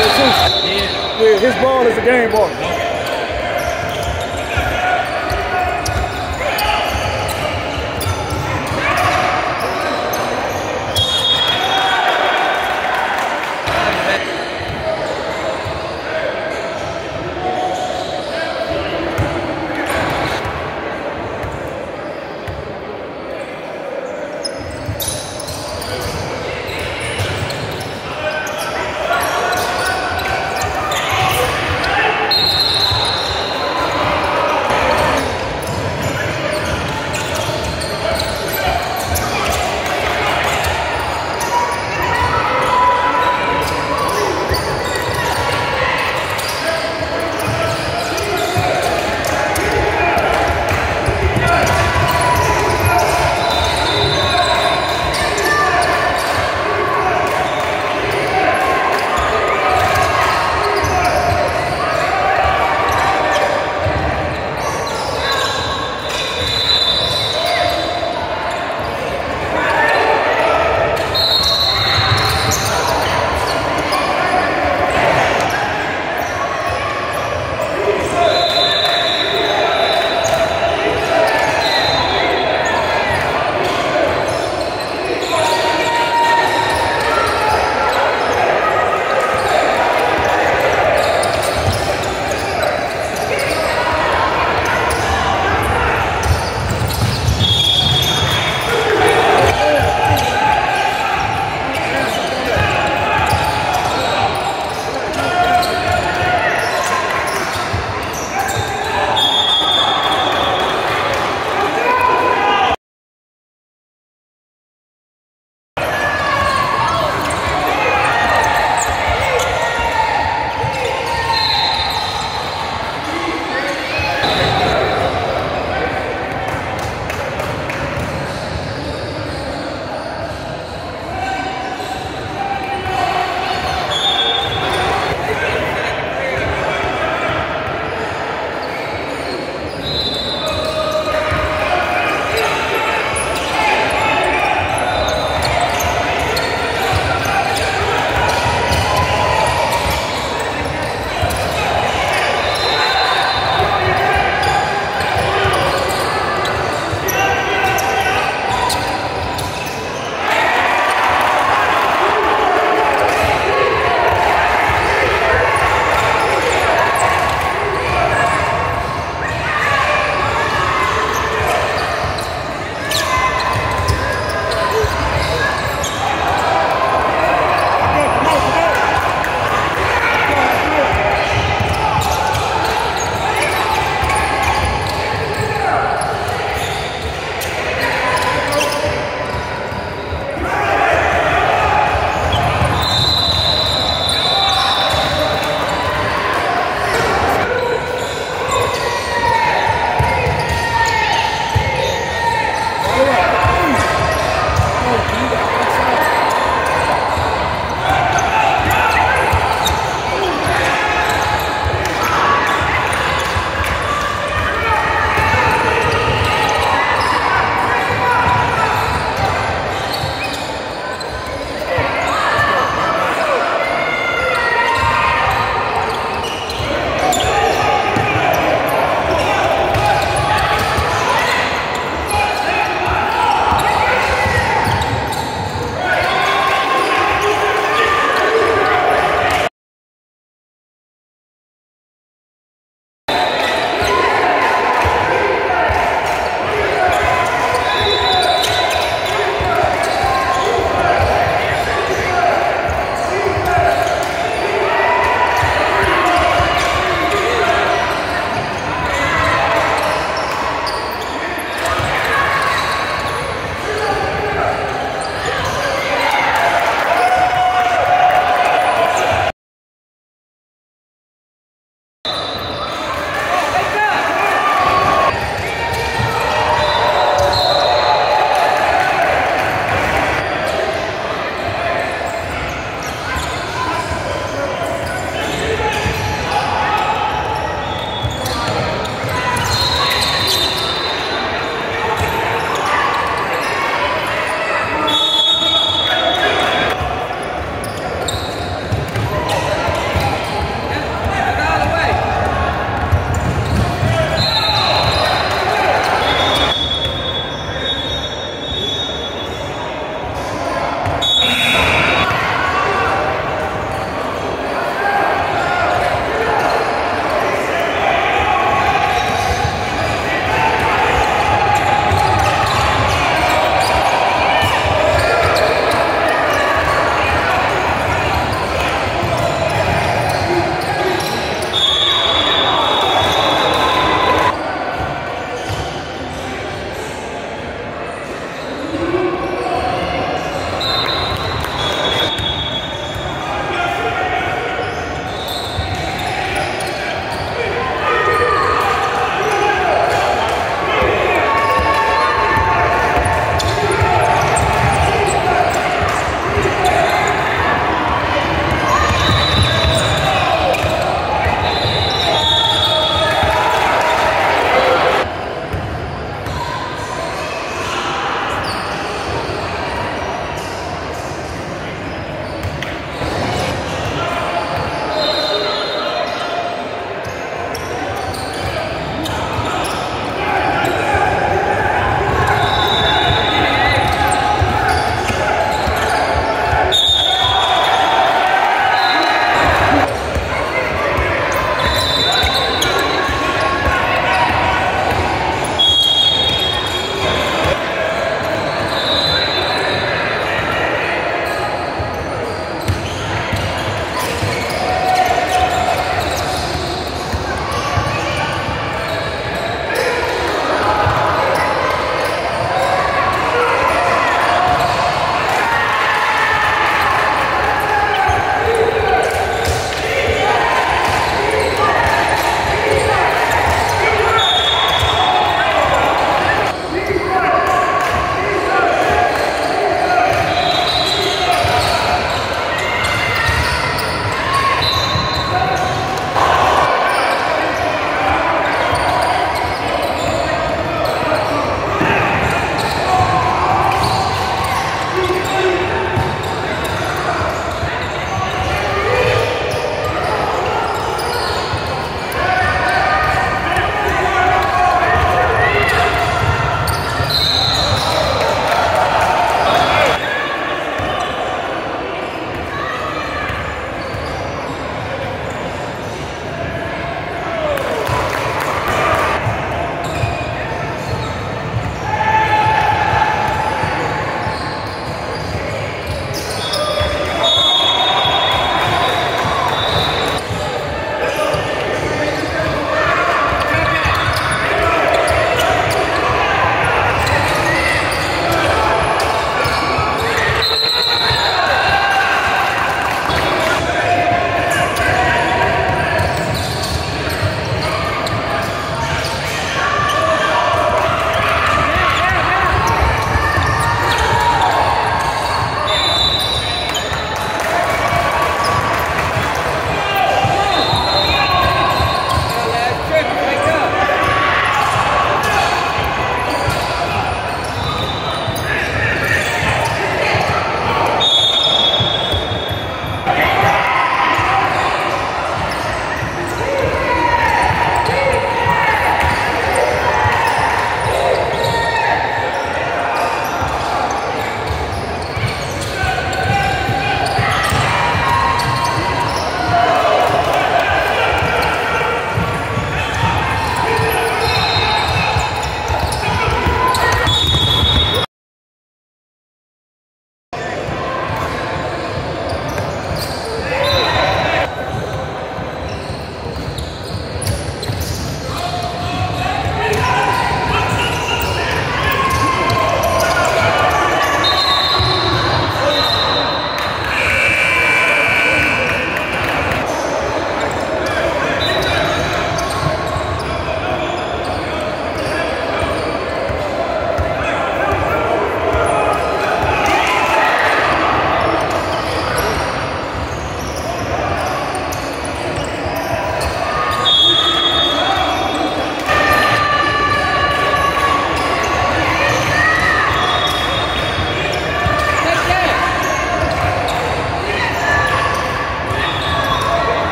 that too. Yeah. yeah his ball is a game ball.